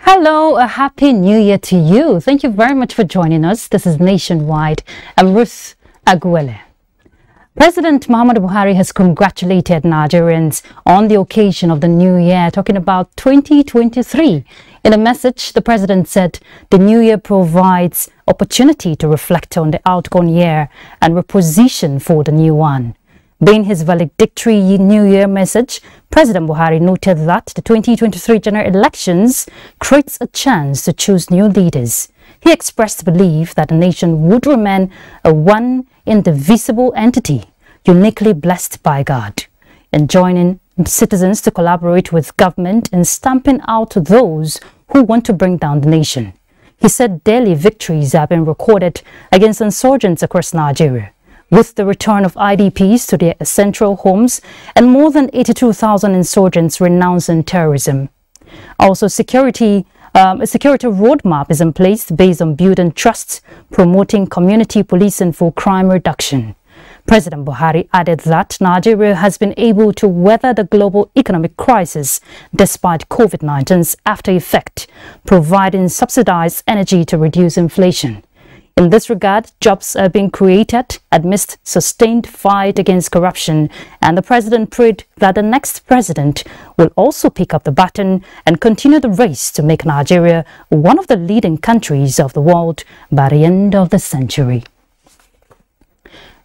Hello, a happy new year to you. Thank you very much for joining us. This is Nationwide. I'm Ruth Aguele. President Muhammadu Buhari has congratulated Nigerians on the occasion of the new year, talking about 2023. In a message, the president said the new year provides opportunity to reflect on the outgone year and reposition for the new one. Being his valedictory New Year message, President Buhari noted that the 2023 general elections creates a chance to choose new leaders. He expressed the belief that the nation would remain a one indivisible entity, uniquely blessed by God, and joining citizens to collaborate with government in stamping out those who want to bring down the nation. He said daily victories have been recorded against insurgents across Nigeria with the return of IDPs to their central homes and more than 82,000 insurgents renouncing terrorism. Also, security um, a security roadmap is in place based on building trust, promoting community policing for crime reduction. President Buhari added that Nigeria has been able to weather the global economic crisis despite COVID-19's after effect, providing subsidized energy to reduce inflation. In this regard, jobs are being created amidst sustained fight against corruption, and the president prayed that the next president will also pick up the baton and continue the race to make Nigeria one of the leading countries of the world by the end of the century.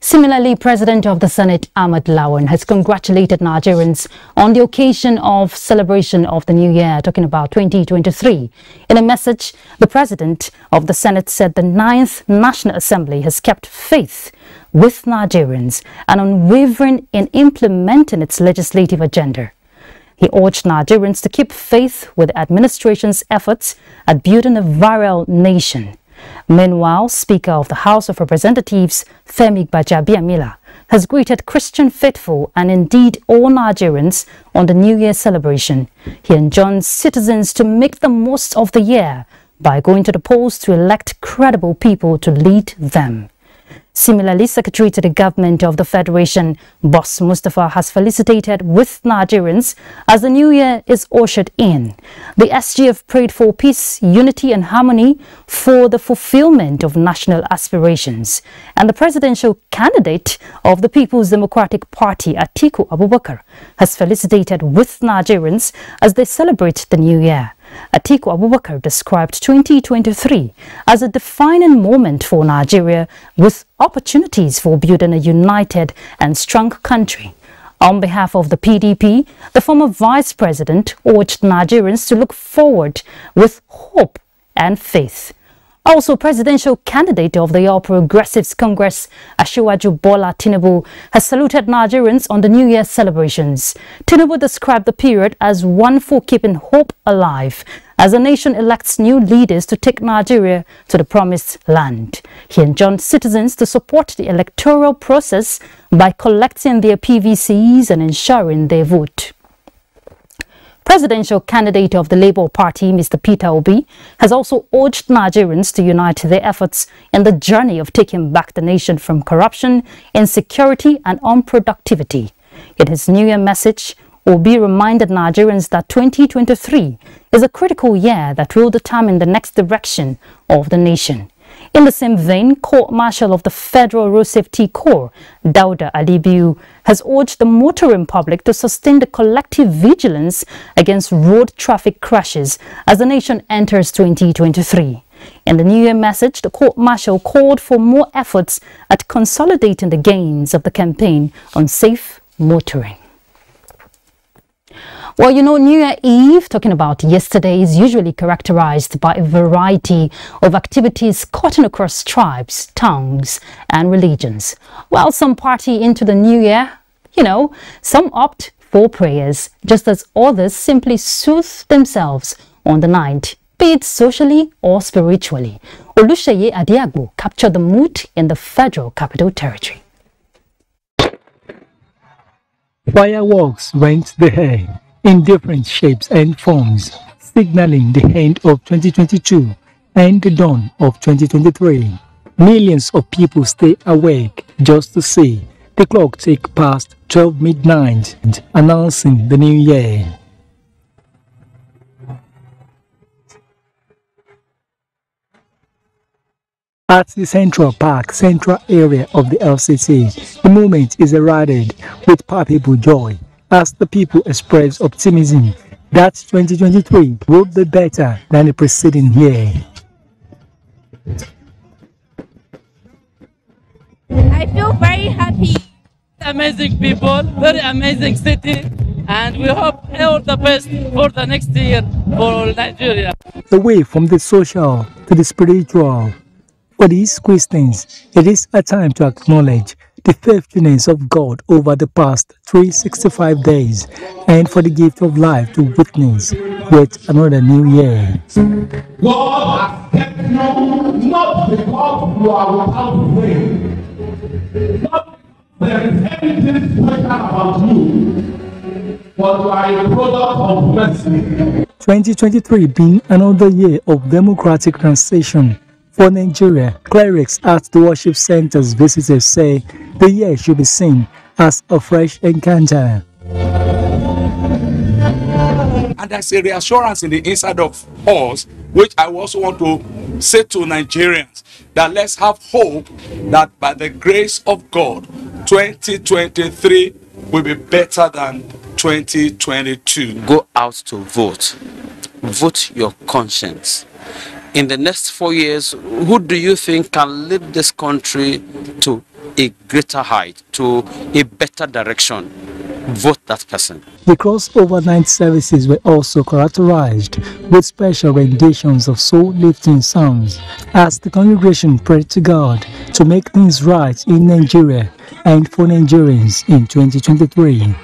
Similarly, President of the Senate Ahmad Lawan has congratulated Nigerians on the occasion of celebration of the new year, talking about 2023. In a message, the President of the Senate said the Ninth National Assembly has kept faith with Nigerians and unwavering in implementing its legislative agenda. He urged Nigerians to keep faith with the administration's efforts at building a viral nation. Meanwhile, Speaker of the House of Representatives, Femi Gbajabiamila, has greeted Christian faithful and indeed all Nigerians on the New Year celebration. He enjoins citizens to make the most of the year by going to the polls to elect credible people to lead them. Similarly, Secretary to the Government of the Federation, Boss Mustapha, has felicitated with Nigerians as the new year is ushered in. The SGF prayed for peace, unity and harmony for the fulfillment of national aspirations. And the presidential candidate of the People's Democratic Party, Atiku Abubakar, has felicitated with Nigerians as they celebrate the new year. Atiku Abubakar described 2023 as a defining moment for Nigeria with opportunities for building a united and strong country. On behalf of the PDP, the former vice president urged Nigerians to look forward with hope and faith. Also, presidential candidate of the All Progressives Congress, Asiwaju Bola Tinubu, has saluted Nigerians on the New Year celebrations. Tinubu described the period as one for keeping hope alive as the nation elects new leaders to take Nigeria to the promised land. He enjoined citizens to support the electoral process by collecting their PVCs and ensuring their vote. Presidential candidate of the Labour Party, Mr. Peter Obi, has also urged Nigerians to unite their efforts in the journey of taking back the nation from corruption, insecurity and unproductivity. In his New Year message, Obi reminded Nigerians that 2023 is a critical year that will determine the next direction of the nation. In the same vein, Corps Marshal of the Federal Road Safety Corps, Dauda Ali Biu, has urged the motoring public to sustain the collective vigilance against road traffic crashes as the nation enters 2023. In the New Year message, the corps marshal called for more efforts at consolidating the gains of the campaign on safe motoring. Well, you know, New Year Eve, talking about yesterday, is usually characterized by a variety of activities cutting across tribes, tongues, and religions. While some party into the new year, you know, some opt for prayers, just as others simply soothe themselves on the night, be it socially or spiritually. Olusheye Adiagbo captured the mood in the Federal Capital Territory. Fireworks rent the air in different shapes and forms, signaling the end of 2022 and the dawn of 2023. Millions of people stay awake just to see the clock tick past 12 midnight, announcing the new year. At the Central Park Central area of the LCC, the moment is heralded with palpable joy as the people express optimism that 2023 will be better than the preceding year. I feel very happy. Amazing people, very amazing city, and we hope all the best for the next year for Nigeria. Away from the social to the spiritual, for these Christians, it is a time to acknowledge the faithfulness of God over the past 365 days and for the gift of life to witness yet another new year. God has kept you not because you are without rain, not there is anything special about you, but you are a product of mercy. 2023 being another year of democratic transition for Nigeria, clerics at the worship centers visitors say the year should be seen as a fresh encounter. And there's a reassurance in the inside of us, which I also want to say to Nigerians that let's have hope that by the grace of God, 2023 will be better than 2022. Go out to vote. Vote your conscience in the next four years, who do you think can lead this country to a greater height, to a better direction? Vote that person. The crossover night services were also characterized with special renditions of soul-lifting songs as the congregation prayed to God to make things right in Nigeria and for Nigerians in 2023.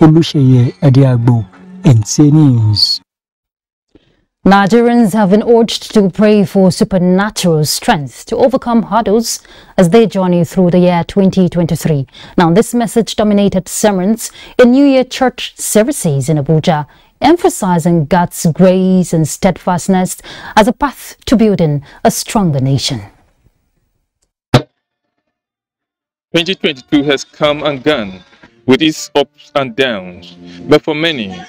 Olusheye Adiagbo, NC News. Nigerians have been urged to pray for supernatural strength to overcome hurdles as they journey through the year 2023. Now, this message dominated sermons in New Year church services in Abuja, emphasizing God's grace and steadfastness as a path to building a stronger nation. 2022 has come and gone with its ups and downs, but for many,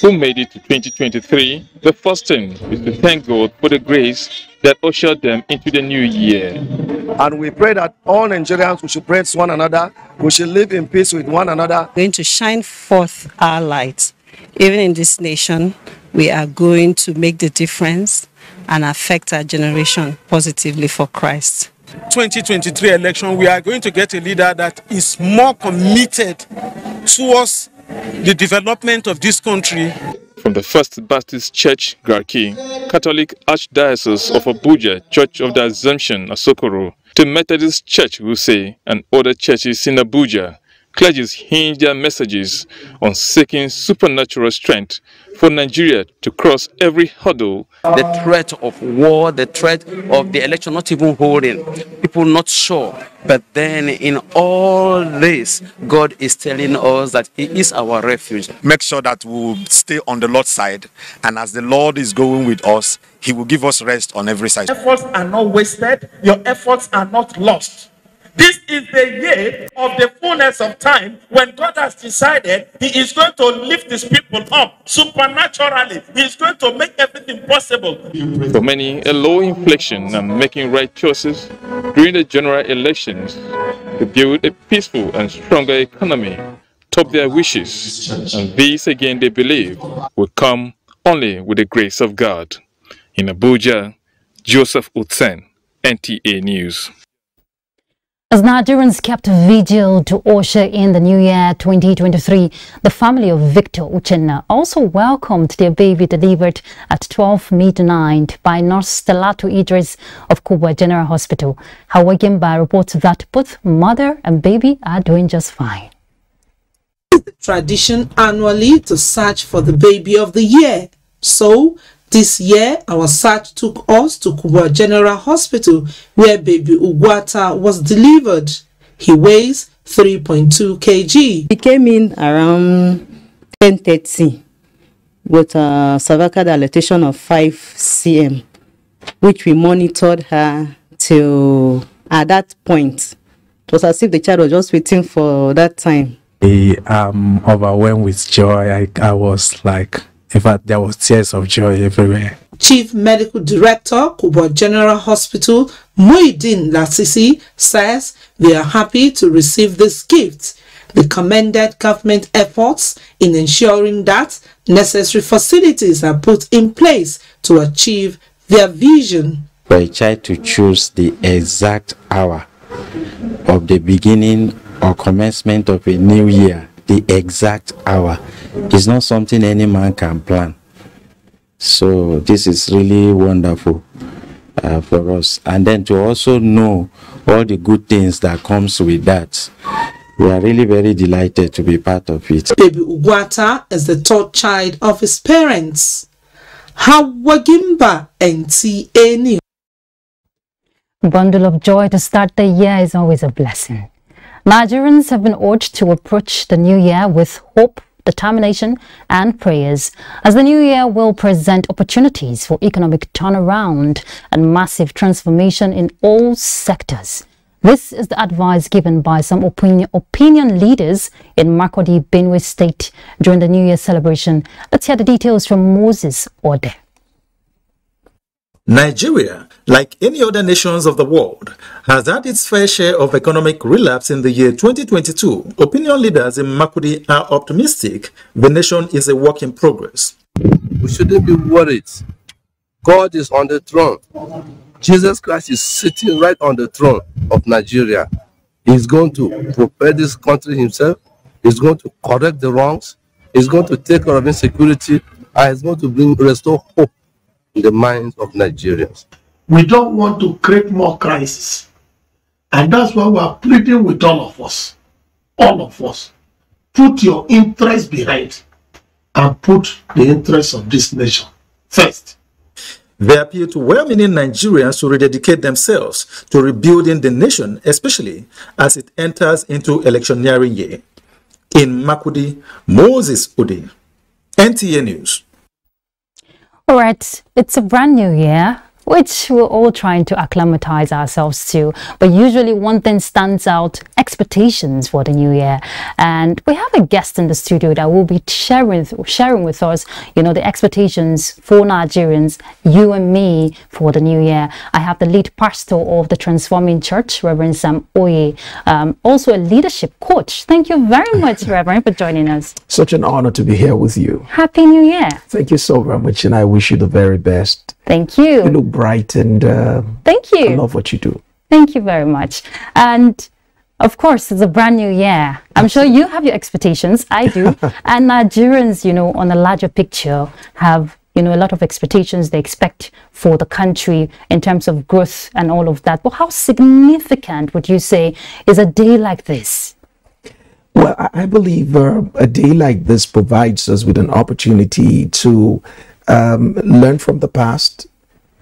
who made it to 2023, the first thing is to thank God for the grace that ushered them into the new year. And we pray that all Nigerians we should praise one another, we should live in peace with one another. Going to shine forth our light. Even in this nation, we are going to make the difference and affect our generation positively for Christ. 2023 election, we are going to get a leader that is more committed towards the development of this country. From the First Baptist Church, Garki, Catholic Archdiocese of Abuja, Church of the Assumption, Asokoro, to Methodist Church, Wuse, and other churches in Abuja, clergies hinge their messages on seeking supernatural strength for Nigeria to cross every hurdle. The threat of war, the threat of the election not even holding, people not sure. But then in all this, God is telling us that He is our refuge. Make sure that we will stay on the Lord's side, and as the Lord is going with us, He will give us rest on every side. Efforts are not wasted, your efforts are not lost. This is the year of the fullness of time when God has decided He is going to lift His people up supernaturally. He is going to make everything possible. For many, a low inflation and making right choices during the general elections to build a peaceful and stronger economy top their wishes, and these again they believe will come only with the grace of God. In Abuja, Joseph Utsen, NTA News. As Nigerians kept vigil to usher in the new year 2023, the family of Victor Uchenna also welcomed their baby delivered at 12 midnight by Nurse Stellato Idris of Kubwa General Hospital. Hawa Gimba reports that both mother and baby are doing just fine. Tradition annually to search for the baby of the year. So, this year, our search took us to Kubwa General Hospital where baby Ugwata was delivered. He weighs 3.2 kg. He came in around 10.30 with a cervical dilatation of 5 cm, which we monitored her till at that point. It was as if the child was just waiting for that time. I am overwhelmed with joy. I, I was like, in fact, there was tears of joy everywhere. Chief Medical Director, Kubwa General Hospital, Muidin Lasisi, says they are happy to receive this gift. They commended government efforts in ensuring that necessary facilities are put in place to achieve their vision. We try to choose the exact hour of the beginning or commencement of a new year the exact hour. It's not something any man can plan. So this is really wonderful uh, for us. And then to also know all the good things that comes with that. We are really very delighted to be part of it. Baby Ugwata is the third child of his parents. Hawa Gimba NTA Bundle of joy to start the year is always a blessing. Nigerians have been urged to approach the new year with hope, determination and prayers as the new year will present opportunities for economic turnaround and massive transformation in all sectors. This is the advice given by some opinion, opinion leaders in Makurdi, Benue State during the New Year celebration. Let's hear the details from Moses Ode. Nigeria, like any other nations of the world, has had its fair share of economic relapse in the year 2022. Opinion leaders in Makurdi are optimistic the nation is a work in progress. We shouldn't be worried. God is on the throne. Jesus Christ is sitting right on the throne of Nigeria. He's going to prepare this country himself. He's going to correct the wrongs. He's going to take care of insecurity. And he's going to bring restore hope in the minds of Nigerians. We don't want to create more crisis. And that's why we are pleading with all of us. All of us. Put your interest behind and put the interest of this nation first. They appeal to well-meaning Nigerians to rededicate themselves to rebuilding the nation, especially as it enters into electioneering year. In Makurdi, Moses Udi, NTA News. All right, it's a brand new year which we're all trying to acclimatize ourselves to. But usually one thing stands out, expectations for the new year. And we have a guest in the studio that will be sharing, sharing with us, you know, the expectations for Nigerians, you and me, for the new year. I have the lead pastor of the Transforming Church, Reverend Sam Oye, um, also a leadership coach. Thank you very much, Reverend, for joining us. Such an honor to be here with you. Happy New Year. Thank you so very much, and I wish you the very best. Thank you. You look bright and uh, thank you. I love what you do. Thank you very much. And of course, it's a brand new year. I'm sure you have your expectations. I do. and Nigerians, you know, on a larger picture, have you know a lot of expectations they expect for the country in terms of growth and all of that. But how significant would you say is a day like this? Well, I believe uh, a day like this provides us with an opportunity to um, learn from the past.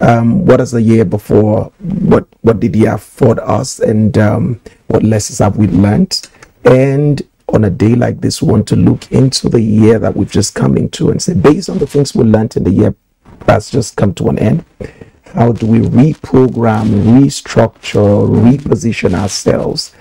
Um, what is the year before? What what did he afford us, and um, what lessons have we learned? And on a day like this, we want to look into the year that we've just come into and say, based on the things we learned in the year that's just come to an end, how do we reprogram, restructure, reposition ourselves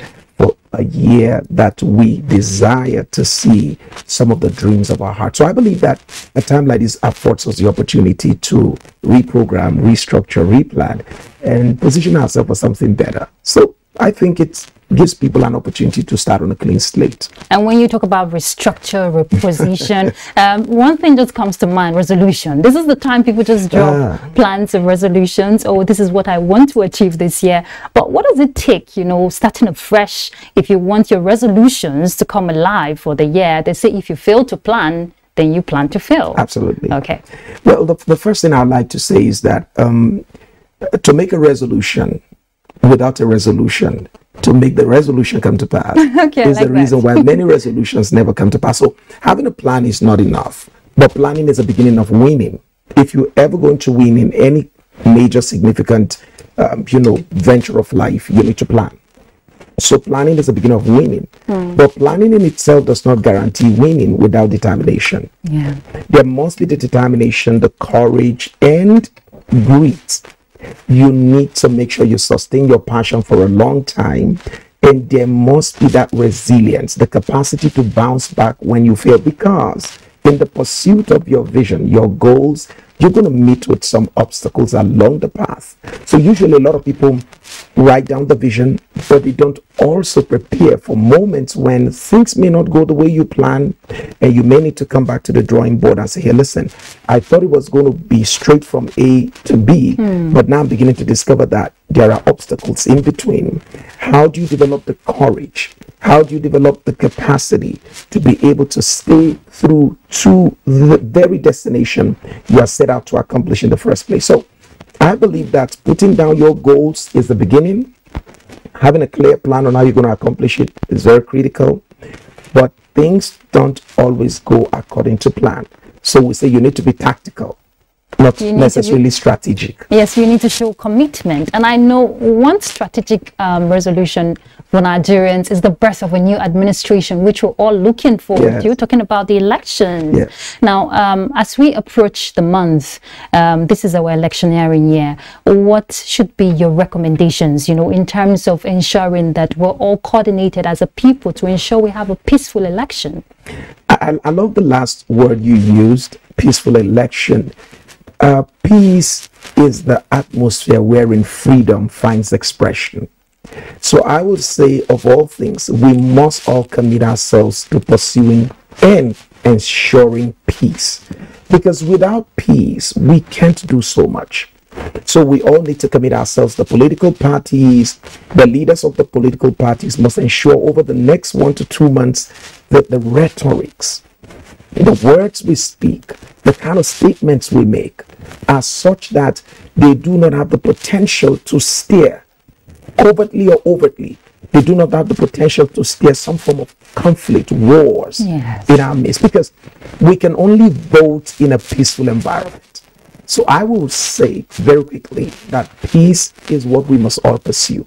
a year that we desire to see some of the dreams of our heart. So I believe that a time like this affords us the opportunity to reprogram, restructure, replan, and position ourselves for something better. So I think it gives people an opportunity to start on a clean slate. And when you talk about restructure, reposition, um, one thing just comes to mind, resolution. This is the time people just drop Ah. plans and resolutions. Oh, this is what I want to achieve this year. But what does it take, you know, starting afresh if you want your resolutions to come alive for the year? They say if you fail to plan, then you plan to fail. Absolutely. Okay. Well, the, the first thing I'd like to say is that um, to make a resolution without a resolution, to make the resolution come to pass, Okay, is like the reason why many resolutions never come to pass. So having a plan is not enough, but planning is the beginning of winning. If you're ever going to win in any major significant, um, you know, venture of life, you need to plan. So planning is the beginning of winning. Hmm. But planning in itself does not guarantee winning without determination. Yeah. There must be the determination, the courage, and grit. You need to make sure you sustain your passion for a long time. And there must be that resilience, the capacity to bounce back when you fail. Because in the pursuit of your vision, your goals, you're going to meet with some obstacles along the path. So, usually, a lot of people write down the vision, but they don't also prepare for moments when things may not go the way you plan, and you may need to come back to the drawing board and say, Hey, listen, I thought it was going to be straight from A to B, Hmm. but now I'm beginning to discover that there are obstacles in between. How do you develop the courage? How do you develop the capacity to be able to stay through to the very destination you are set out to accomplish in the first place? So, I believe that putting down your goals is the beginning. Having a clear plan on how you're going to accomplish it is very critical. But things don't always go according to plan. So we say you need to be tactical, not to be- necessarily strategic. Yes, you need to show commitment. And I know one strategic um, resolution for Nigerians is the birth of a new administration, which we're all looking forward Yes. to, talking about the elections. Yes. Now, um, as we approach the month, um, this is our electioneering year. What should be your recommendations, you know, in terms of ensuring that we're all coordinated as a people to ensure we have a peaceful election? I- I love the last word you used peaceful election. Uh, peace is the atmosphere wherein freedom finds expression. So I would say, of all things, we must all commit ourselves to pursuing and ensuring peace. Because without peace, we can't do so much. So we all need to commit ourselves. The political parties, the leaders of the political parties must ensure over the next one to two months that the rhetorics, the words we speak, the kind of statements we make are such that they do not have the potential to steer covertly or overtly. They do not have the potential to steer some form of conflict, wars Yes. in our midst because we can only vote in a peaceful environment. So I will say very quickly that peace is what we must all pursue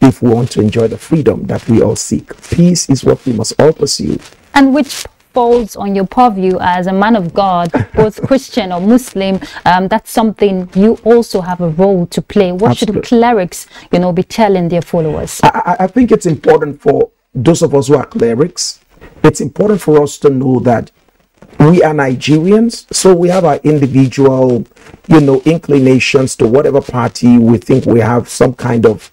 if we want to enjoy the freedom that we all seek. Peace is what we must all pursue. and which falls on your purview as a man of God, both Christian or Muslim, um, that's something you also have a role to play. What should clerics, you know, be telling their followers? I, I- I think it's important for those of us who are clerics, it's important for us to know that we are Nigerians, so we have our individual, you know, inclinations to whatever party we think we have some kind of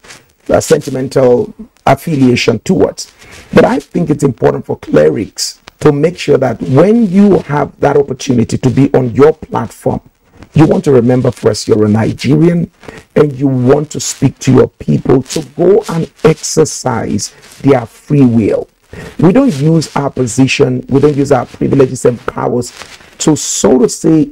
uh, sentimental affiliation towards. But I think it's important for clerics to make sure that when you have that opportunity to be on your platform, you want to remember first you're a Nigerian and you want to speak to your people to go and exercise their free will. We don't use our position, we don't use our privileges and powers to, so to say,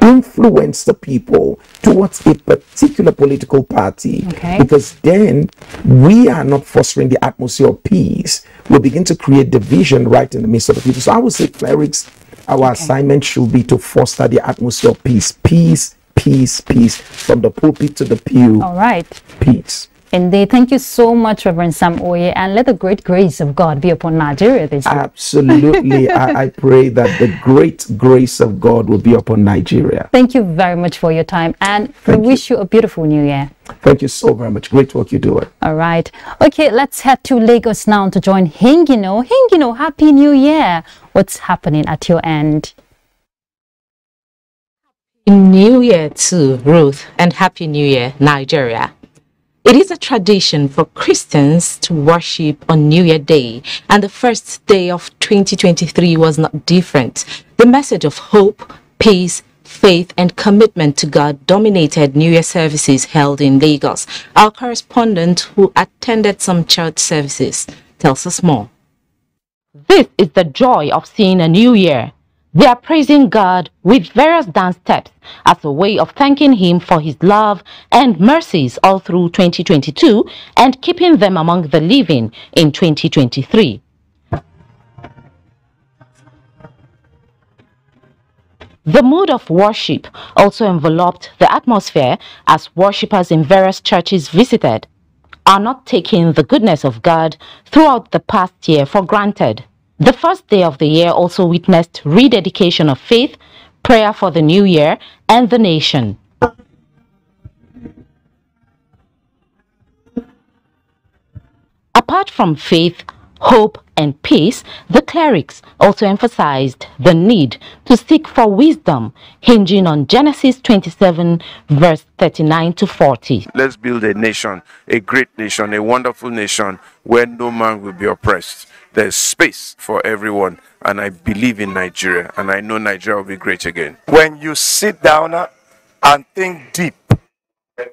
influence the people towards a particular political party Okay. because then we are not fostering the atmosphere of peace. We begin to create division right in the midst of the people. So I would say, clerics, our assignment should be to foster the atmosphere of peace. Peace, peace, peace. From the pulpit to the pew, All right. peace. Indeed. Thank you so much, Reverend Sam Oye, and let the great grace of God be upon Nigeria this year. Absolutely. I, I pray that the great grace of God will be upon Nigeria. Thank you very much for your time, and we wish you a beautiful new year. Thank you so very much. Great work you're doing. Eh? All right. Okay, let's head to Lagos now to join Hingino. Hingino, Happy New Year. What's happening at your end? New Year to Ruth and Happy New Year, Nigeria. It is a tradition for Christians to worship on New Year Day, and the first day of 2023 was not different. The message of hope, peace, faith, and commitment to God dominated New Year services held in Lagos. Our correspondent, who attended some church services, tells us more. This is the joy of seeing a new year. They are praising God with various dance steps as a way of thanking Him for His love and mercies all through 2022 and keeping them among the living in 2023. The mood of worship also enveloped the atmosphere as worshippers in various churches visited are not taking the goodness of God throughout the past year for granted. The first day of the year also witnessed rededication of faith, prayer for the new year, and the nation. Apart from faith, hope, and peace, the clerics also emphasized the need to seek for wisdom, hinging on Genesis 27, verse 39 to 40. Let's build a nation, a great nation, a wonderful nation where no man will be oppressed there's space for everyone. And I believe in Nigeria, and I know Nigeria will be great again. When you sit down uh, and think deep,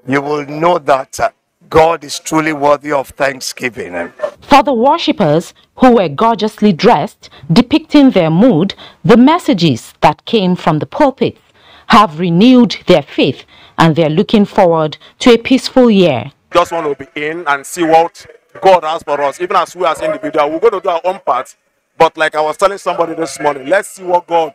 you will know that uh, God is truly worthy of thanksgiving. For the worshippers who were gorgeously dressed, depicting their mood, the messages that came from the pulpits have renewed their faith and they're looking forward to a peaceful year. Just want to be in and see what God has for us, even as we as individuals. We're going to do our own part. But like I was telling somebody this morning, let's see what God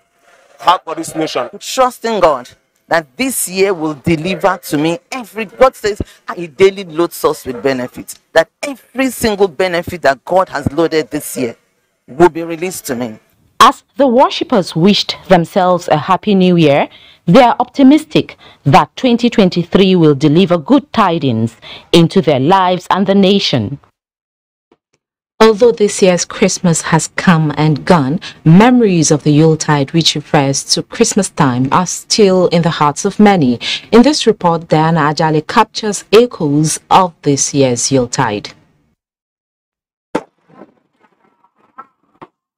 has for this nation. Trusting God that this year will deliver to me every God says ah, I daily loads us with benefits. That every single benefit that God has loaded this year will be released to me. As the worshippers wished themselves a happy new year, they are optimistic that 2023 will deliver good tidings into their lives and the nation. Although this year's Christmas has come and gone, memories of the Yuletide, which refers to Christmas time, are still in the hearts of many. In this report, Diana Ajali captures echoes of this year's Yuletide.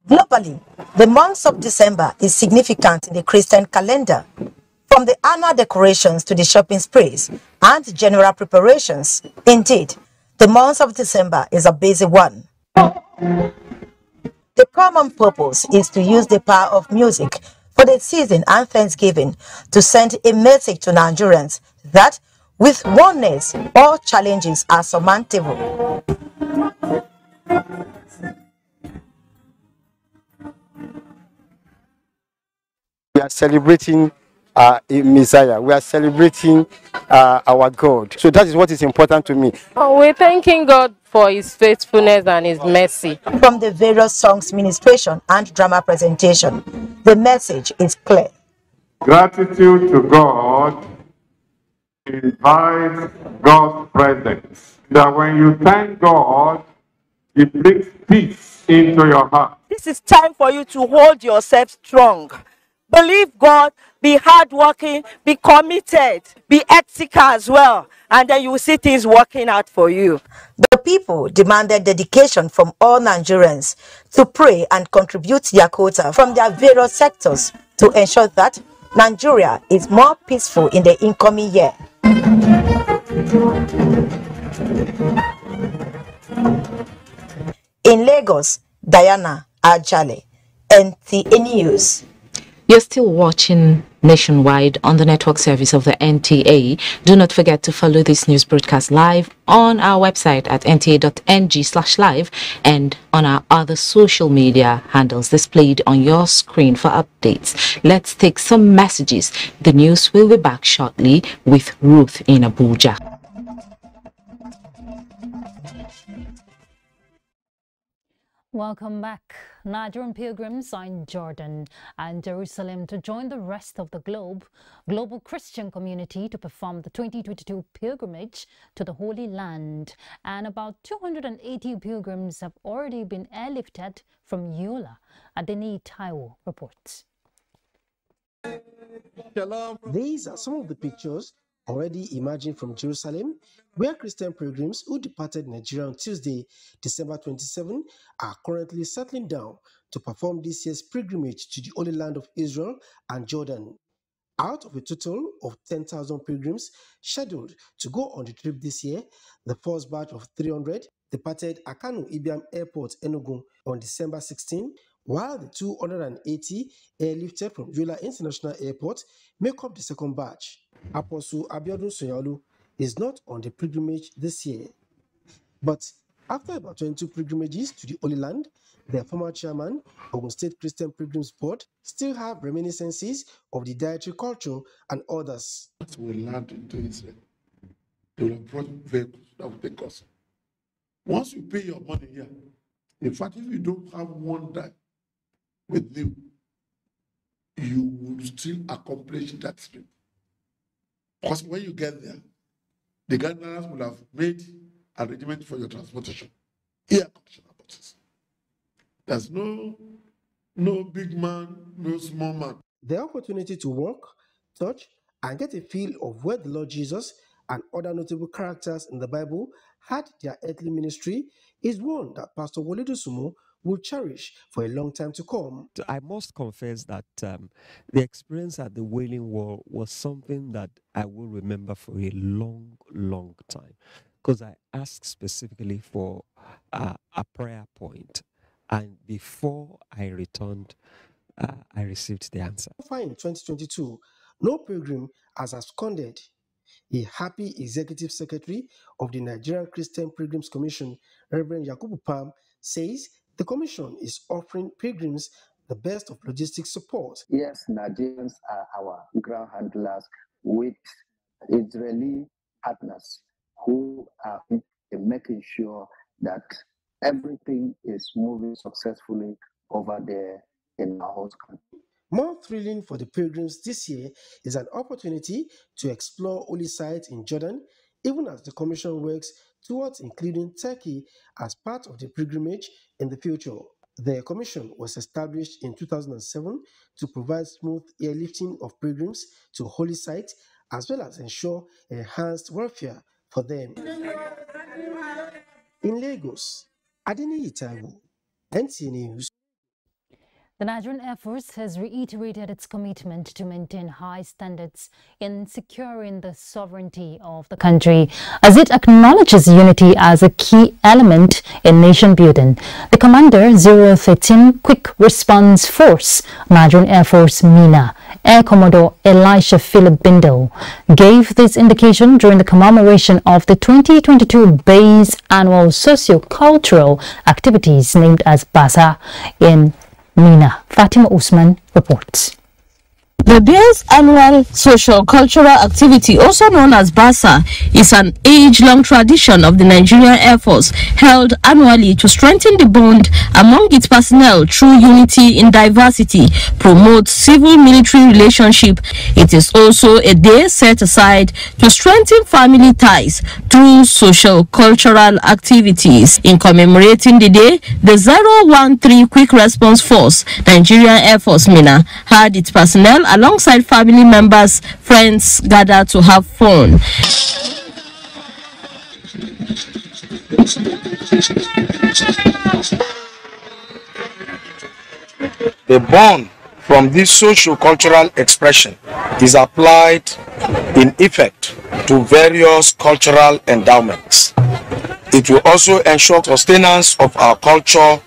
Globally, the month of December is significant in the Christian calendar. From the annual decorations to the shopping sprees and general preparations, indeed, the month of December is a busy one. The common purpose is to use the power of music for the season and Thanksgiving to send a message to Nigerians that with oneness, all challenges are surmountable. We are celebrating uh, Messiah. We are celebrating uh, our God. So that is what is important to me. Oh, we're thanking God for his faithfulness and his mercy. From the various songs, ministration, and drama presentation, the message is clear. Gratitude to God invites God's presence. That when you thank God, it brings peace into your heart. This is time for you to hold yourself strong. Believe God, be hardworking, be committed, be ethical as well, and then you will see things working out for you. The people demanded dedication from all Nigerians to pray and contribute their quota from their various sectors to ensure that Nigeria is more peaceful in the incoming year. In Lagos, Diana Ajale, NTA News. You're still watching nationwide on the network service of the NTA. Do not forget to follow this news broadcast live on our website at nta.ng slash live and on our other social media handles displayed on your screen for updates. Let's take some messages. The news will be back shortly with Ruth in Abuja. Welcome back. Nigerian pilgrims are in Jordan and Jerusalem to join the rest of the globe, global Christian community to perform the 2022 pilgrimage to the Holy Land. And about 280 pilgrims have already been airlifted from Yola. Adeni Taiwo reports. These are some of the pictures already emerging from Jerusalem, where Christian pilgrims who departed Nigeria on Tuesday, December 27, are currently settling down to perform this year's pilgrimage to the Holy Land of Israel and Jordan. Out of a total of 10,000 pilgrims scheduled to go on the trip this year, the first batch of 300 departed Akanu Ibiam Airport, Enugu on December 16, while the 280 airlifted from Yola International Airport make up the second batch. Apostle Abiodun Sonyalu is not on the pilgrimage this year. But after about 22 pilgrimages to the Holy Land, the former chairman of the State Christian Pilgrims Board still have reminiscences of the dietary culture and others. We land into Israel. They will have brought vehicles that will take us. Once you pay your money here, in fact, if you don't have one dime with you, you will still accomplish that trip. Because when you get there, the Ghanaians will have made arrangement for your transportation. Air conditioner buses. There's no no big man, no small man. The opportunity to walk, touch, and get a feel of where the Lord Jesus and other notable characters in the Bible had their earthly ministry is one that Pastor Wole Sumo will cherish for a long time to come. I must confess that um, the experience at the Wailing Wall was something that I will remember for a long, long time because I asked specifically for uh, a prayer point, and before I returned, uh, I received the answer. In 2022, no pilgrim has absconded. A happy executive secretary of the Nigerian Christian Pilgrims Commission, Reverend Yakubu Pam, says the commission is offering pilgrims the best of logistic support. Yes, Nigerians are our ground handlers with Israeli partners who are making sure that everything is moving successfully over there in our host country. More thrilling for the pilgrims this year is an opportunity to explore holy sites in Jordan, even as the Commission works towards including Turkey as part of the pilgrimage in the future. The commission was established in 2007 to provide smooth airlifting of pilgrims to holy sites as well as ensure enhanced welfare for them. In Lagos, Adini Taiwo, NTA News. The Nigerian Air Force has reiterated its commitment to maintain high standards in securing the sovereignty of the country as it acknowledges unity as a key element in nation building. The Commander 013 Quick Response Force, Nigerian Air Force Minna, Air Commodore Elisha Philip Bindel, gave this indication during the commemoration of the 2022 Base Annual Socio-Cultural Activities named as BASA in Minna. Fatima Usman reports. The Bill's annual social cultural activity, also known as BASA, is an age-long tradition of the Nigerian Air Force held annually to strengthen the bond among its personnel through unity in diversity, promote civil-military relationship. It is also a day set aside to strengthen family ties through social cultural activities. In commemorating the day, the 013 Quick Response Force, Nigerian Air Force Minna, had its personnel alongside family members, friends gather to have fun. The bond from this socio-cultural expression is applied in effect to various cultural endowments. It will also ensure sustenance of our culture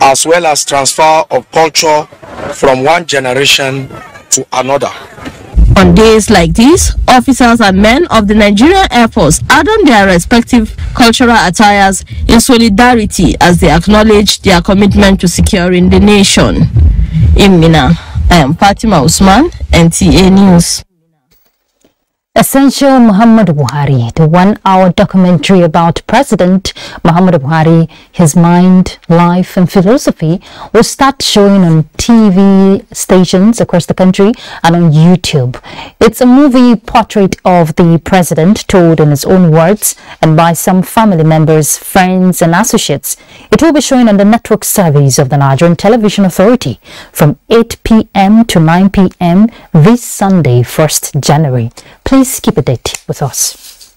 as well as transfer of culture from one generation to another. On days like these, officers and men of the Nigerian Air Force add on their respective cultural attires in solidarity as they acknowledge their commitment to securing the nation. In Minna, I am Fatima Usman, NTA News. Essential Muhammad Buhari, the one-hour documentary about President Muhammad Buhari, his mind, life and philosophy will start showing on TV stations across the country and on YouTube. It's a movie portrait of the president told in his own words and by some family members, friends and associates. It will be showing on the network service of the Nigerian Television Authority from 8 p.m. to 9 p.m. this Sunday, 1st January. Please Please keep a date with us.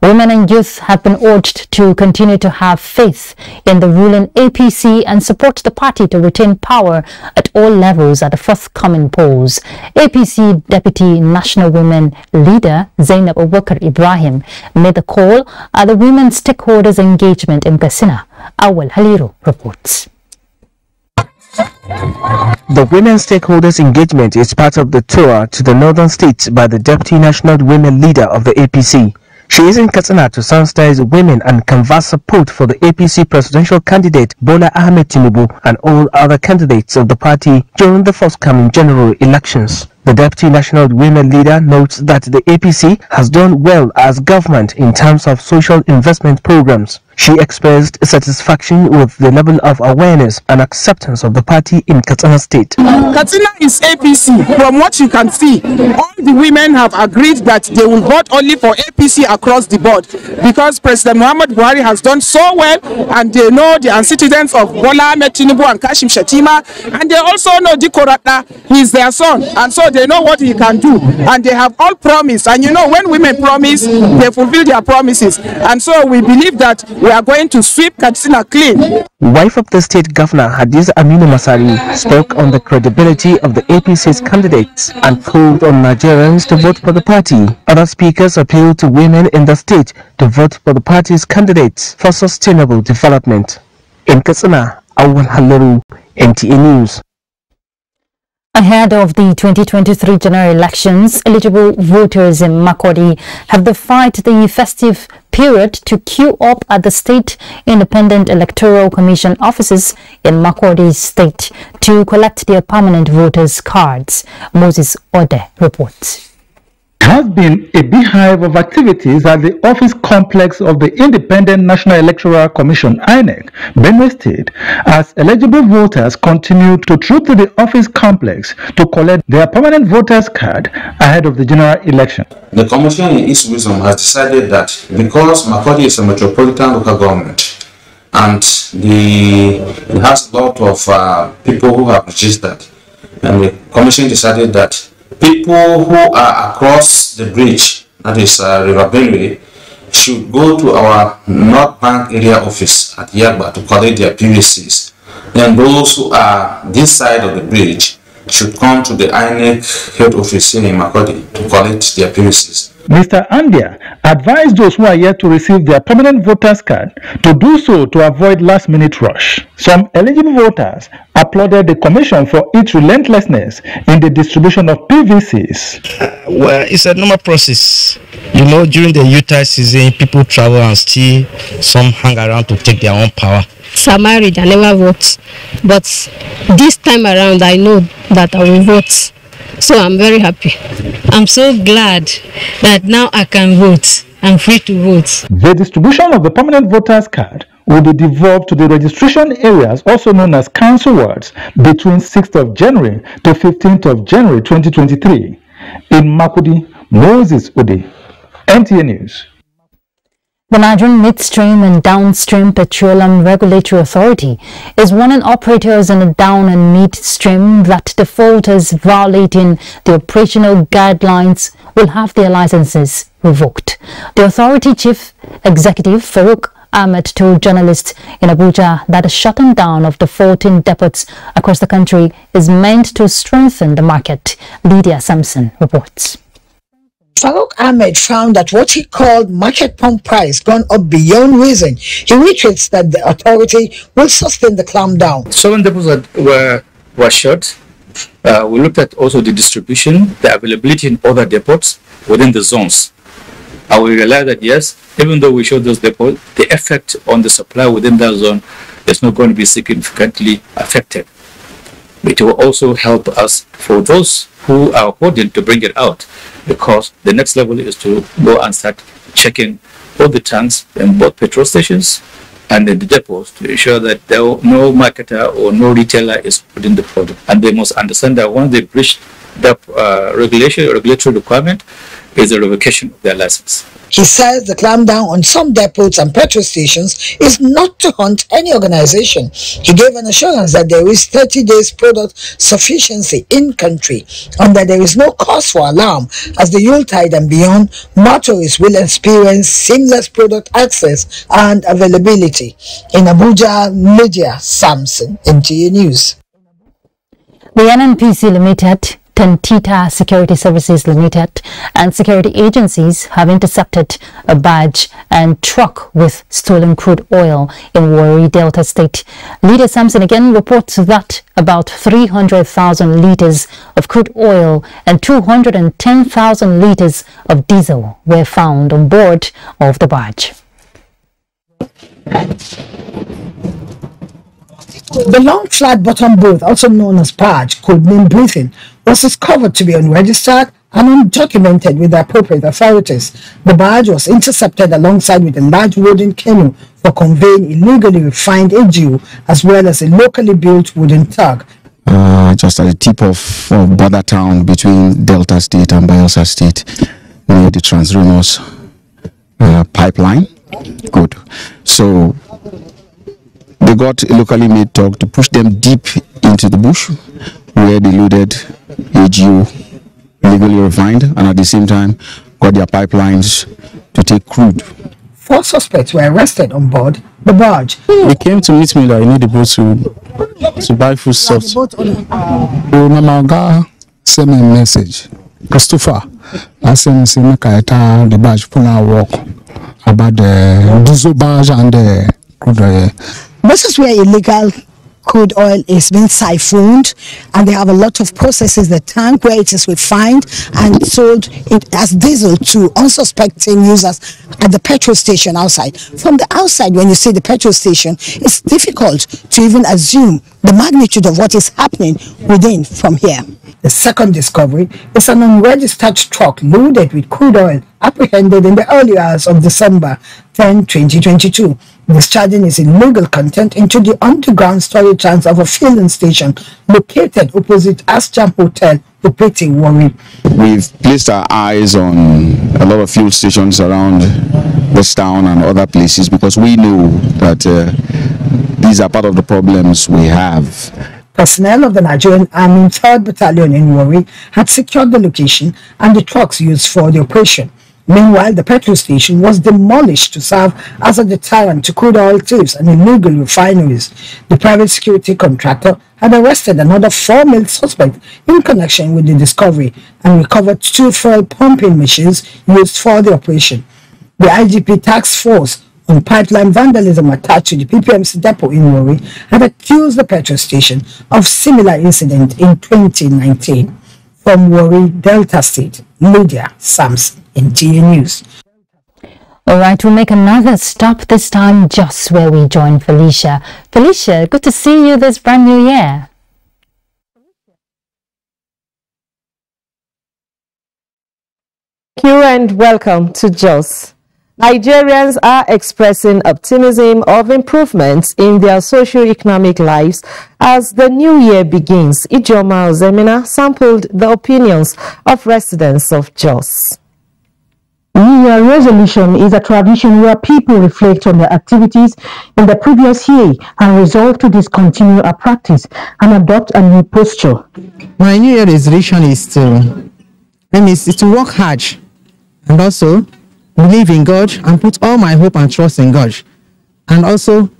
Women and youth have been urged to continue to have faith in the ruling APC and support the party to retain power at all levels at the forthcoming polls. APC Deputy National Women Leader Zainab Abubakar Ibrahim made the call at the Women Stakeholders Engagement in Katsina. Awal Haliru reports. The Women Stakeholders Engagement is part of the tour to the northern states by the Deputy National Women Leader of the APC. She is in Katsina to sensitize women and canvass support for the APC presidential candidate Bola Ahmed Tinubu and all other candidates of the party during the forthcoming general elections. The Deputy National Women Leader notes that the APC has done well as government in terms of social investment programs. She expressed satisfaction with the level of awareness and acceptance of the party in Katsina State. Katsina is APC. From what you can see, all the women have agreed that they will vote only for APC across the board because President Muhammad Buhari has done so well and they know the antecedents of Bola Ahmed Tinubu and Kashim Shettima and they also know Dikko he is their son and so they know what he can do and they have all promised and you know when women promise, they fulfill their promises and so we believe that we are going to sweep Katsina clean. Wife of the state governor Hadiza Aminu Masari spoke on the credibility of the APC's candidates and called on Nigerians to vote for the party. Other speakers appealed to women in the state to vote for the party's candidates for sustainable development. In Katsina, Awal Halaru, NTA News. Ahead of the 2023 general elections, eligible voters in Makurdi have defied the festive period to queue up at the State Independent Electoral Commission offices in Makurdi State to collect their permanent voters' cards. Moses Ode reports has been a beehive of activities at the office complex of the Independent National Electoral Commission INEC, Benue State, as eligible voters continue to troop to the office complex to collect their permanent voters card ahead of the general election. The Commission in its wisdom has decided that because Makurdi is a metropolitan local government and the, it has a lot of uh, people who have registered, and the Commission decided that people who are across the bridge, that is uh, River Benue, should go to our North Bank area office at Yagba to collect their PVCs. Then those who are this side of the bridge should come to the INEC head office in Makurdi to collect their PVCs. Mr. Andia advised those who are yet to receive their permanent voters card to do so to avoid last-minute rush. Some eligible voters applauded the commission for its relentlessness in the distribution of PVCs. Uh, well, it's a normal process. You know, during the Utah season, people travel and still some hang around to take their own power. I'm married, I never vote. But this time around, I know that I will vote. So I'm very happy. I'm so glad that now I can vote. I'm free to vote. The distribution of the permanent voters card will be devolved to the registration areas, also known as council wards, between 6th of January to 15th of January 2023. In Makurdi, Moses Ode, NTA News. The Nigerian Midstream and Downstream Petroleum Regulatory Authority is warning operators in the down and midstream that defaulters violating the operational guidelines will have their licenses revoked. The authority chief executive Farouk Ahmed told journalists in Abuja that the shutting down of the 14 depots across the country is meant to strengthen the market. Lydia Sampson reports. Farouk Ahmed found that what he called market pump price gone up beyond reason. He reiterates that the authority will sustain the clampdown. Seven depots were, were shut. Uh, we looked at also the distribution, the availability in other depots within the zones. And we realized that yes, even though we showed those depots, the effect on the supply within that zone is not going to be significantly affected. It will also help us for those who are holding to bring it out because the next level is to go and start checking all the tanks in both petrol stations and in the depots to ensure that there no marketer or no retailer is putting the product. And they must understand that once they breach that uh, regulation regulatory requirement, is a revocation of their license. He says the clampdown on some depots and petrol stations is not to hunt any organization. He gave an assurance that there is 30 days product sufficiency in country and that there is no cause for alarm as the Yuletide and beyond, motorists will experience seamless product access and availability. In Abuja, Lydia Samson, NTA News. The NNPC Limited, Tantita Security Services Limited and security agencies have intercepted a barge and truck with stolen crude oil in Warri, Delta State. Lydia Samson again reports that about 300,000 litres of crude oil and 210,000 litres of diesel were found on board of the barge. The long flat bottom boat, also known as barge, could mean Breathing, was discovered to be unregistered and undocumented with the appropriate authorities. The barge was intercepted alongside with a large wooden canoe for conveying illegally refined AGO as well as a locally built wooden tug. Uh, just at the tip of border town between Delta State and Bayelsa State near the Trans uh, pipeline. Good. So they got a locally made tug to push them deep into the bush where they loaded AGO legally refined and at the same time got their pipelines to take crude. Four suspects were arrested on board the barge. They came to meet me that I need the boat to to buy foodstuffs. Oh, my God, send me a message. Christopher, I sent me make I the barge pull our work about the diesel barge and the crude oil. This is where illegal crude oil is being siphoned and they have a lot of processes the tank where it is refined and sold as diesel to unsuspecting users at the petrol station outside. From the outside when you see the petrol station it's difficult to even assume the magnitude of what is happening within from here. The second discovery is an unregistered truck loaded with crude oil apprehended in the early hours of December 10, 2022 discharging its illegal content into the underground storage tanks of a filling station located opposite Asjam Hotel, Upeti, Warri. We've placed our eyes on a lot of fuel stations around this town and other places because we know that uh, these are part of the problems we have. Personnel of the Nigerian Army 3rd Battalion in Warri had secured the location and the trucks used for the operation. Meanwhile, the petrol station was demolished to serve as a deterrent to crude oil thieves and illegal refineries. The private security contractor had arrested another four male suspects in connection with the discovery and recovered two fuel pumping machines used for the operation. The IGP task force on pipeline vandalism attached to the PPMC depot in Warri had accused the petrol station of similar incident in 2019. From Warri, Delta State, Lydia Samson, NTA News. All right, we'll make another stop this time just where we join Felicia. Felicia, good to see you this brand new year. Thank you and welcome to Jos. Nigerians are expressing optimism of improvements in their socio-economic lives as the new year begins. Ijoma Ozemina sampled the opinions of residents of Jos. New Year resolution is a tradition where people reflect on their activities in the previous year and resolve to discontinue a practice and adopt a new posture. My New Year resolution is to, is to work hard and also believe in God and put all my hope and trust in God. And also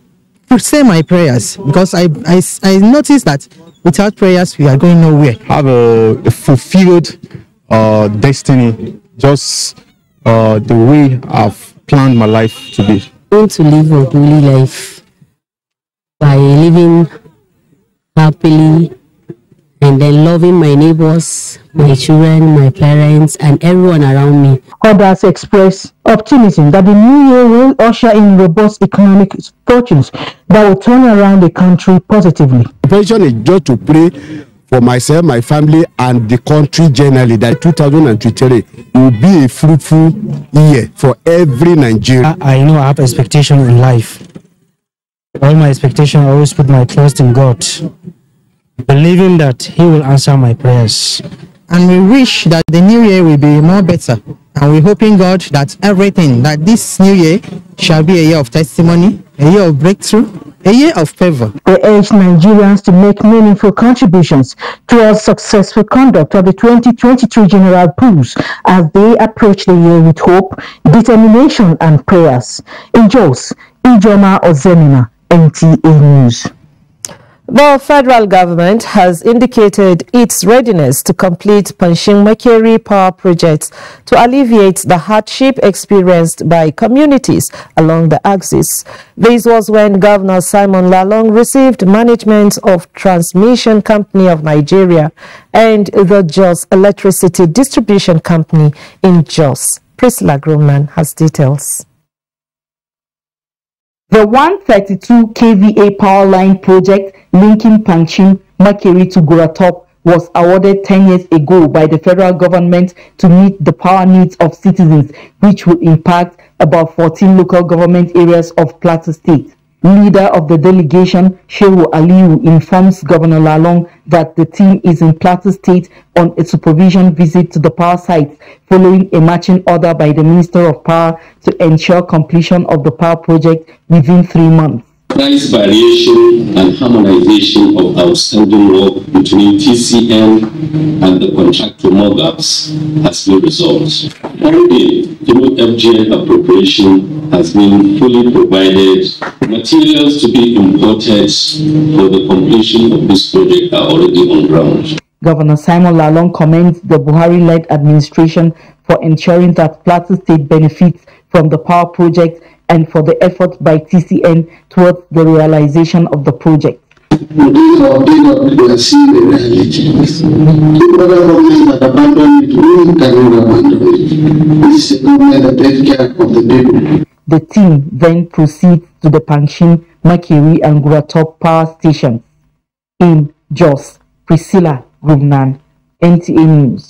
to say my prayers because I, I, I noticed that without prayers we are going nowhere. Have a, a fulfilled uh, destiny, just uh, the way I've planned my life to be. I want to live a holy life by living happily and then loving my neighbors, my children, my parents, and everyone around me. Others express optimism that the new year will usher in robust economic fortunes that will turn around the country positively. The vision is just to pray for myself, my family, and the country generally that 2023 will be a fruitful year for every Nigerian. I, I know I have expectation in life. All my expectation, I always put my trust in God believing that He will answer my prayers. and we wish that the new year will be more better. And we're hoping God that everything, that this new year shall be a year of testimony, a year of breakthrough, a year of favor. They urge Nigerians to make meaningful contributions towards successful conduct of the 2023 general polls as they approach the year with hope, determination, and prayers. In Jos, Ijoma Ozemina, NTA News. The federal government has indicated its readiness to complete Pankshin Makerere power projects to alleviate the hardship experienced by communities along the axis. This was when Governor Simon Lalong received management of Transmission Company of Nigeria and the Jos Electricity Distribution Company in Jos. Priscilla Grumman has details. The 132 kVA power line project linking Pankshin Makerere to Guratop was awarded 10 years ago by the federal government to meet the power needs of citizens, which will impact about 14 local government areas of Plateau State. Leader of the delegation, Shehu Aliyu, informs Governor Lalong that the team is in Plateau State on a supervision visit to the power sites following a marching order by the Minister of Power to ensure completion of the power project within three months. Price variation and harmonization of outstanding work between TCN and the contractor Mogaps has been resolved. Already, through FGN appropriation has been fully provided. Materials to be imported for the completion of this project are already on ground. Governor Simon Lalong commends the Buhari-led administration for ensuring that Plateau State benefits from the power project and for the effort by TCN towards the realization of the project. The team then proceeds to the Pankshin, Makerere and Guratop power stations. In Jos, Priscilla Grumnan, NTA News.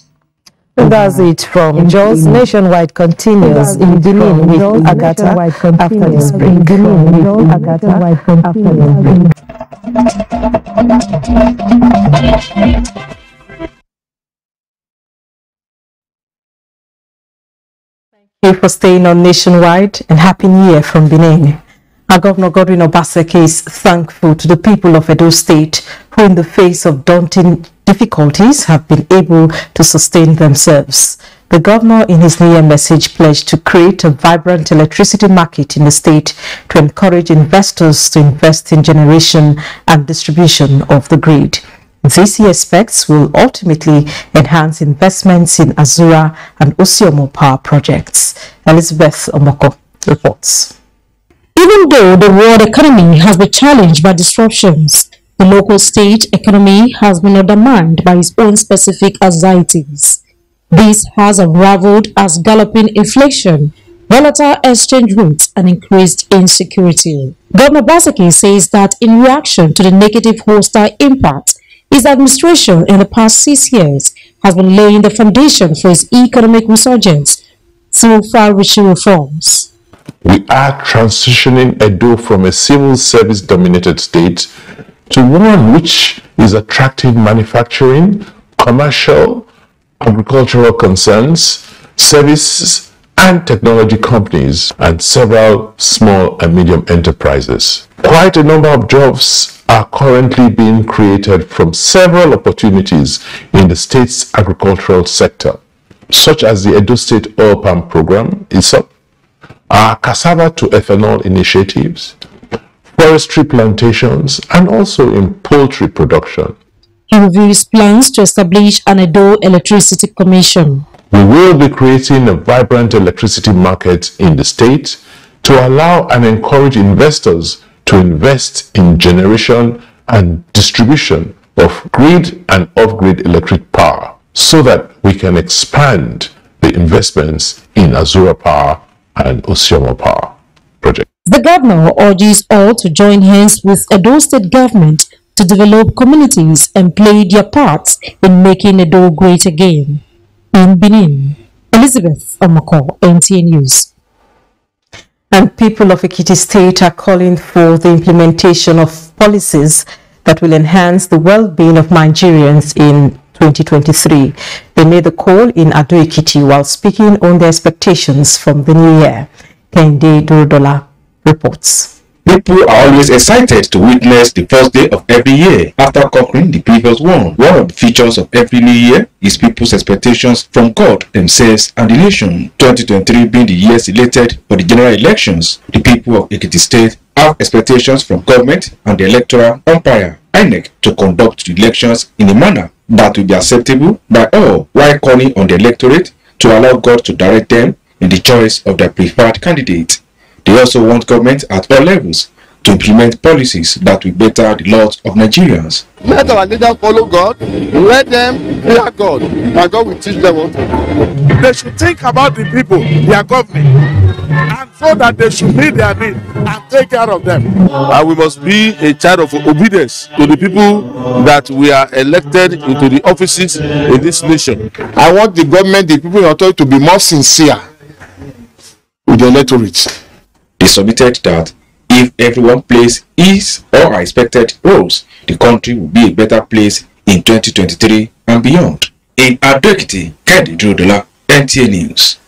That's it from Jos. Nationwide continues in Benin with Agatha after this break. Agatha after this break. Thank you for staying on Nationwide and Happy New Year from Benin. Our Governor Godwin Obaseki is thankful to the people of Edo State who in the face of daunting difficulties have been able to sustain themselves. The governor in his New Year message pledged to create a vibrant electricity market in the state to encourage investors to invest in generation and distribution of the grid. This he expects will ultimately enhance investments in Azura and Ossiomo power projects. Elizabeth Omoko reports. Even though the world economy has been challenged by disruptions, the local state economy has been undermined by its own specific anxieties. This has unraveled as galloping inflation, volatile exchange rates, and increased insecurity. Governor Basaki says that in reaction to the negative hostile impact, his administration in the past six years has been laying the foundation for its economic resurgence through far-reaching reforms. We are transitioning Edo from a civil service dominated state to one which is attracting manufacturing, commercial, agricultural concerns, services, and technology companies, and several small and medium enterprises. Quite a number of jobs are currently being created from several opportunities in the state's agricultural sector, such as the Edo State Oil Palm Program, ISOP, our cassava to ethanol initiatives, forestry plantations, and also in poultry production. He reviews plans to establish an Edo Electricity Commission. We will be creating a vibrant electricity market in the state to allow and encourage investors to invest in generation and distribution of grid and off-grid electric power so that we can expand the investments in Azura Power and Ossiomo Power project. The governor urges all to join hands with Edo State government to develop communities and play their parts in making Edo great again. In Benin, Elizabeth Omoko, NTA News. And people of Ekiti State are calling for the implementation of policies that will enhance the well-being of Nigerians in 2023. They made the call in Ado Ekiti while speaking on their expectations from the new year. Kehinde Durodola reports. People are always excited to witness the first day of every year after conquering the previous one. One of the features of every new year is people's expectations from God, themselves, and the nation. 2023 being the year selected for the general elections, the people of Ekiti State have expectations from government and the electoral umpire, INEC, to conduct the elections in a manner that will be acceptable by all while calling on the electorate to allow God to direct them in the choice of their preferred candidate. They also want government at all levels to implement policies that will better the lot of Nigerians. Let our leaders follow God, let them fear God, and God will teach them what to They should think about the people, their government, and so that they should meet their need and take care of them. And we must be a child of obedience to the people that we are elected into the offices in this nation. I want the government, the people in authority to be more sincere with the electorate. They submitted that if everyone plays his or her expected roles, the country will be a better place in 2023 and beyond. In Ado Ekiti, Kedi NTA News.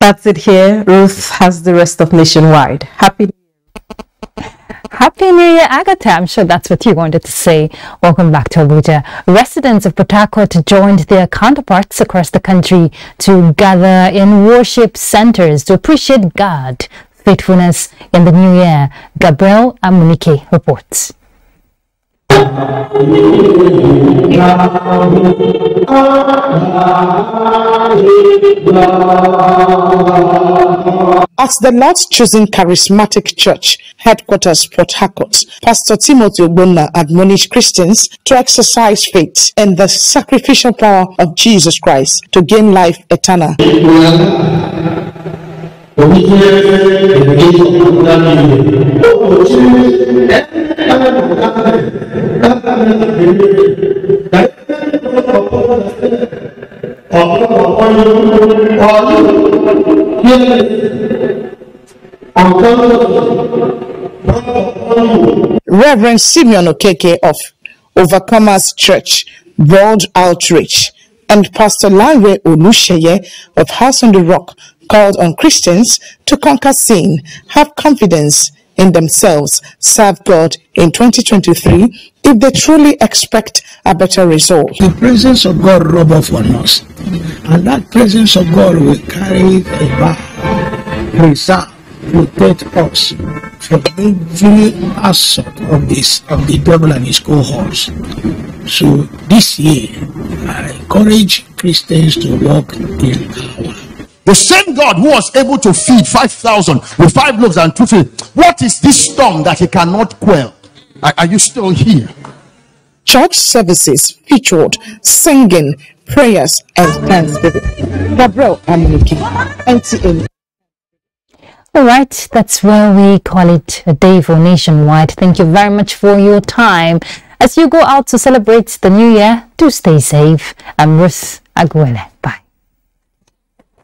That's it here. Ruth has the rest of Nationwide. Happy Happy New Year, Agatha. I'm sure that's what you wanted to say. Welcome back to Abuja. Residents of Port joined their counterparts across the country to gather in worship centers to appreciate God faithfulness in the new year. Gabriel Amunike reports. At the Lord's Chosen Charismatic Church, headquarters Port Harcourt, Pastor Timothy Ogbonna admonished Christians to exercise faith in the sacrificial power of Jesus Christ to gain life eternal. Reverend Simeon Okeke of Overcomers Church, World Outreach, and Pastor Lanwe Olusheye of House on the Rock called on Christians to conquer sin, have confidence in themselves, serve God in 2023 if they truly expect a better result. The presence of God rub off on us, and that presence of God will carry a bar, preserve, protect us from every assault of this of the devil and his cohorts. So this year, I encourage Christians to walk in power. The same God who was able to feed 5,000 with five loaves and two fish, what is this storm that he cannot quell? Are, are you still here? Church services featured singing, prayers, and thanksgiving. Gabriel Amunike, NTA. All right, that's where we call it a day for nationwide. Thank you very much for your time. As you go out to celebrate the new year, do stay safe. I'm Ruth Aguele. Bye.